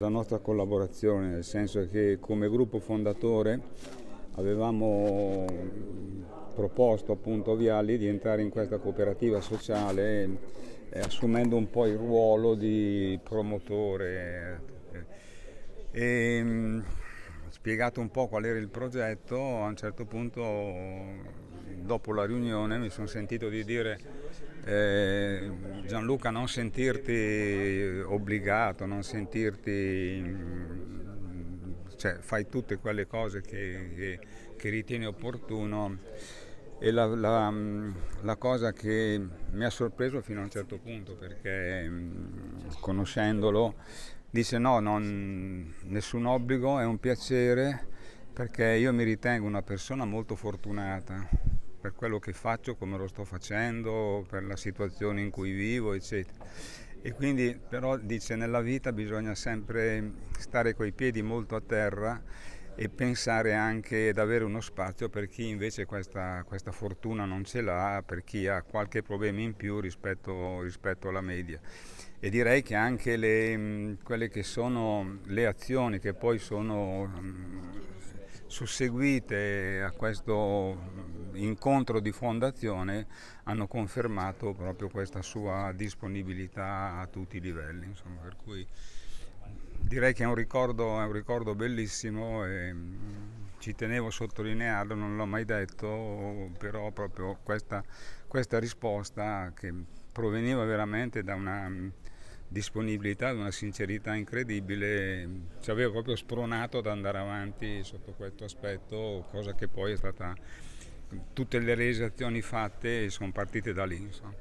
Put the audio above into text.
La nostra collaborazione, nel senso che come gruppo fondatore avevamo proposto appunto Vialli di entrare in questa cooperativa sociale eh, assumendo un po' il ruolo di promotore. E, mm, spiegato un po' qual era il progetto, a un certo punto dopo la riunione mi sono sentito di dire eh, Gianluca non sentirti obbligato, non sentirti, cioè fai tutte quelle cose che, che, che ritieni opportuno. E la, la, la, cosa che mi ha sorpreso fino a un certo punto perché conoscendolo dice no, non, nessun obbligo, è un piacere perché io mi ritengo una persona molto fortunata per quello che faccio, come lo sto facendo, per la situazione in cui vivo, eccetera. E quindi però dice nella vita bisogna sempre stare coi piedi molto a terra e pensare anche ad avere uno spazio per chi invece questa, questa fortuna non ce l'ha, per chi ha qualche problema in più rispetto, rispetto alla media. E direi che anche le, quelle che sono le azioni che poi sono susseguite a questo incontro di fondazione hanno confermato proprio questa sua disponibilità a tutti i livelli. Insomma, per cui direi che è un ricordo, è un ricordo bellissimo e mm, ci tenevo a sottolinearlo, non l'ho mai detto, però proprio questa, questa risposta che proveniva veramente da una mm, disponibilità, da una sincerità incredibile, ci aveva proprio spronato ad andare avanti sotto questo aspetto, cosa che poi è stata tutte le realizzazioni fatte sono partite da lì. Insomma.